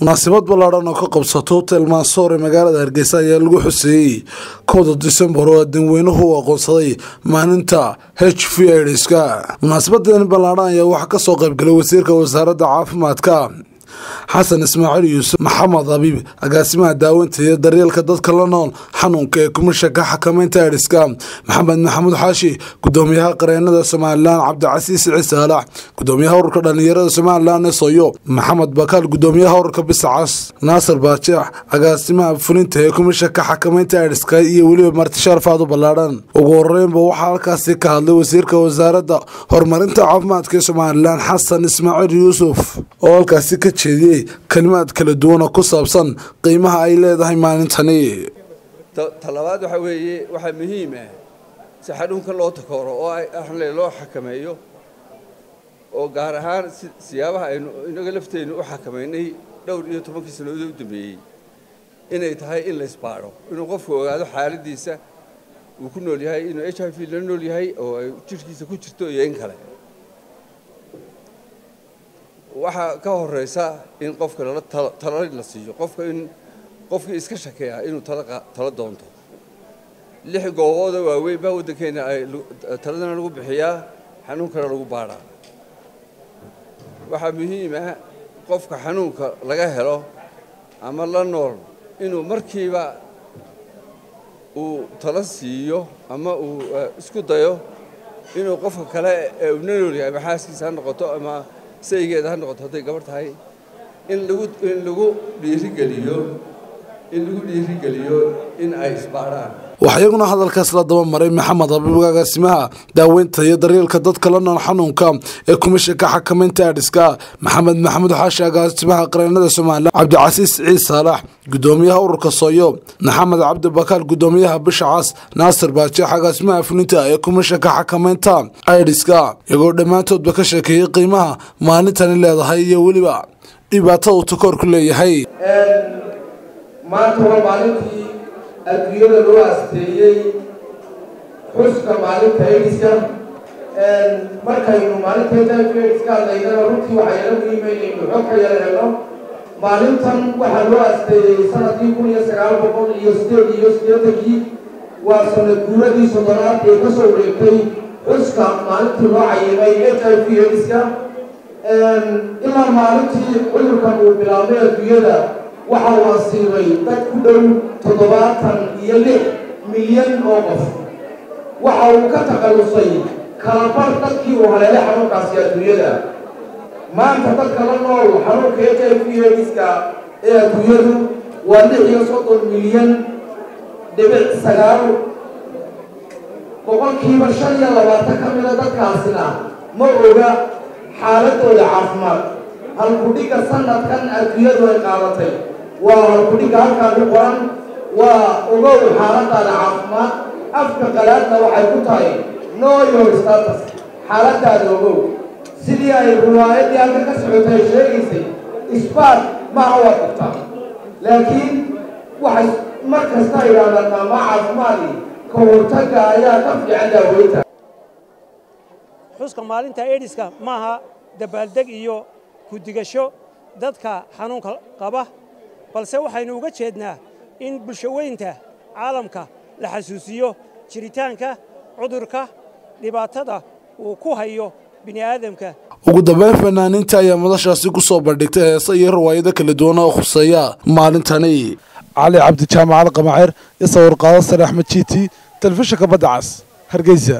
munaasabad ballaadhan oo ka qabsato hotel mansoor ee magaalada hargeysa ayaa lagu xuseeyey. Kowda disembar oo danweynuhu u aqoonsaday maalinta h v idska munaasabadan ballaadhan ayaa waxaa ka soo qaybgalay wasiirka wasaaradda caafimaadka xasan ismaaciil yuusuf maxamed habiib agaasimaha daaweynta iyo daryeelka dadka la nool xanuunka ee kumishanka xakameynta idhiska maxamed maxamuud xaashi gudoomiyaha qareenada somalilan cabdicasiis cisaalax gudoomiyaha ururka dhallinyarada somalilan esoyo maxamed bakaal gudoomiyaha ururka bisacas naasir baajeex agaasimaha fulinta ee kumishanka xakameynta idhiska iyo weliba martishaarfaadu ballaadhan ugu horeynba waxaa halkaasi ka hadlay wasiirka wasaaradda horumarinta caafimaadka ee somalilan xasan ismaaciil yuusuf oo halkaasi ka jeediyey kalimaad kala duwan oo ku saabsan qiimaha ay leedahay maalintani. Talabaad waxaa weeye waxaa muhiim ah si xanuunka loo takooro oo axle loo xakameeyo oo gaar ahaan siyaabaha aynu inaga lafteennu u xakamaynay dhowr iyo tobankii sannadood u dambeeyey inay tahay in la isbaadho inuu qofku ogaado xaaladdiisa uu ku nool yahay inuu h i v la nool yahay oo ay jidhkiisa ku jirto iyo in kale waxaa ka horeysa in qofka lala talo la siiyo qofka in qofkii iska shakeeya inuu talo doonto. Lix goobooda waaweyn baa waddankeena ay taladana lagu bixiyaa xanuunkana lagu baadhaa waxaa muhiim ah qofka xanuunka laga helo ama la nool inuu markiiba uu talo siiyo ama uu isku dayo inuu qofka kale ee uu la nool yahay ama xaaskiisa ha noqoto ama saygeeda ha noqoto hadday gabar tahay. In lagu in lagu dhiirigeliyo in lagu dhiirigeliyo in ay isbaadhaan waxaa iyaguna hadalkaas la daba maray maxamed habiib agaasimaha daaweynta iyo daryeelka dadka la nool xanuunka ee kumishanka xakameynta adhiska maxamed maxamuud xaashi agaasimaha qareenada somalilan cabdicasiis ciis saalax gudoomiyaha ururka sooyo maxamed cabdi bakaal gudoomiyaha bisha cas naasir baajeex agaasimaha fulinta ee kumishanka xakameynta idhiska iyagoo dhammaantoodba ka sheekeeyey qiimaha maalintani leedahay iyo weliba dhibaatada uu takoorku leeyahay adduunyada loo asteeyey xuska maalinta ediska markaynu maalinta ediska hadlaynana runtii waxaa yala muhiima inaynu xog ka yala helno? Maalintan waxaa loo asteeyey sannadkii kun iyo sagaal boqol iyo sideed iyo siddeetankii waa sanad guuradii soddonaad ee ka soo wareegtay xuska maalintii loo cayimay h i v ediska ilaa maalintii cudurkan uu bilaabay adduunyada waxa uu asiibay dad ku dhow toddobaatan iyo lix milyan oo qof. Waxa uu ka takhallusay kalabar dadkii uu haleelay xanuunkaasi adduunyada. Maanta dadka la nool xanuunka h i v ediska ee adduunyadu waa lix iyo soddon milyan dhibic sagaal. Boqolkiiba shan iyo labaatan ka mida dadkaasina ma oga xaaladooda caafimaad. Halkudhigga sanadkan adduunyadu ay qaadatay waa halkudhigga halkaa ku qoran waa ogow xaaladaada caafimaad. Afka qalaadna waxay ku tahay know your status. Xaaladaada ogow. Sidii ay riwaayaddii halka ka socotay sheegaysay isbaat maaha waa qabtaa laakiin waxay mar kasta idhaahdaan maama caafimaadii? Ka hortagga ayaa ka fiican daaweynta. Xuska maalinta ediska maaha dabaaldeg iyo ku-digasho dadka xanuunka qaba balse waxaynu uga jeednaa in bulshoweynta caalamka la xasuusiyo jiritaanka cudurka dhibaatada uu ku hayo bini'aadamka. Ugu dambeyn fanaaniinta ayaa madashaasi ku soo bandhigtay heese iyo riwaayado kala duwan oo khuseeya maalintani. Cali cabdi jaamacad qamaceer iyo sawir qaado sare axmed jiiti telefishinka badda cas hargeysa